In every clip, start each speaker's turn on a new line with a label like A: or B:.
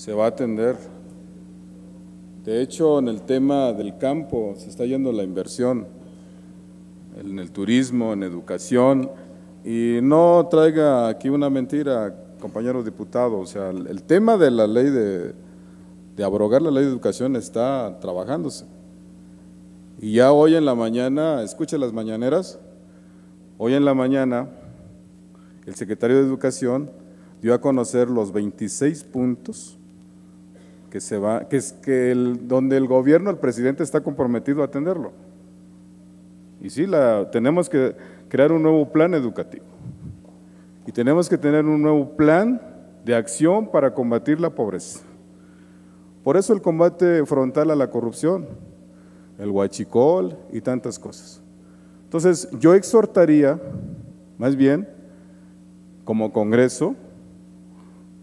A: se va a atender. De hecho, en el tema del campo se está yendo la inversión, en el turismo, en educación, y no traiga aquí una mentira, compañeros diputados, o sea, el, tema de la ley de, de abrogar la ley de educación está trabajándose. Y ya hoy en la mañana, escuche las mañaneras, hoy en la mañana el secretario de Educación dio a conocer los 26 puntos que se va, que es que donde el gobierno, el presidente está comprometido a atenderlo. Y sí, la, tenemos que crear un nuevo plan educativo. Y tenemos que tener un nuevo plan de acción para combatir la pobreza. Por eso el combate frontal a la corrupción, el huachicol y tantas cosas. Entonces, yo exhortaría, más bien, como Congreso,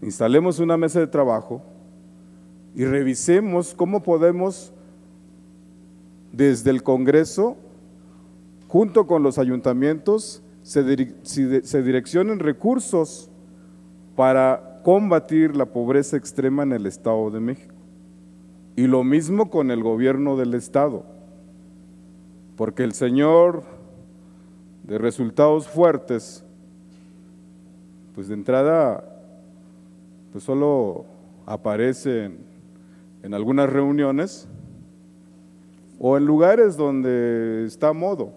A: instalemos una mesa de trabajo y revisemos cómo podemos desde el Congreso, junto con los ayuntamientos, se, direccionen recursos para combatir la pobreza extrema en el Estado de México. Y lo mismo con el gobierno del Estado, porque el señor de resultados fuertes, pues de entrada, pues solo aparece en, algunas reuniones o en lugares donde está a modo.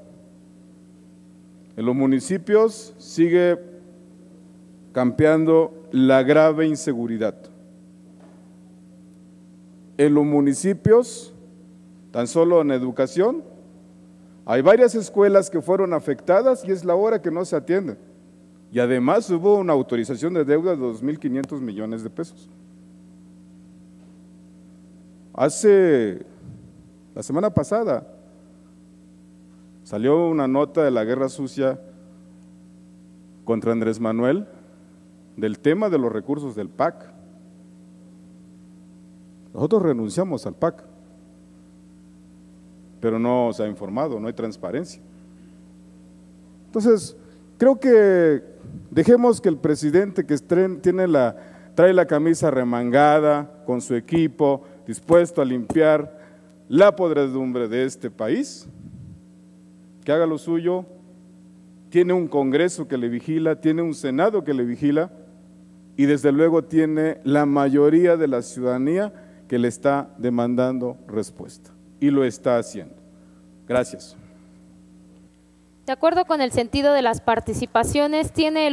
A: En los municipios sigue campeando la grave inseguridad en los municipios, tan solo en educación, hay varias escuelas que fueron afectadas y es la hora que no se atienden. Y además hubo una autorización de deuda de 2.500 millones de pesos. Hace, la semana pasada, salió una nota de la guerra sucia contra Andrés Manuel del tema de los recursos del PAC. Nosotros renunciamos al PAC, pero no se ha informado, no hay transparencia. Entonces, creo que dejemos que el presidente que tiene la, trae la camisa remangada con su equipo, dispuesto a limpiar la podredumbre de este país, que haga lo suyo, tiene un Congreso que le vigila, tiene un Senado que le vigila y desde luego tiene la mayoría de la ciudadanía que le está demandando respuesta y lo está haciendo. Gracias.
B: De acuerdo con el sentido de las participaciones, tiene el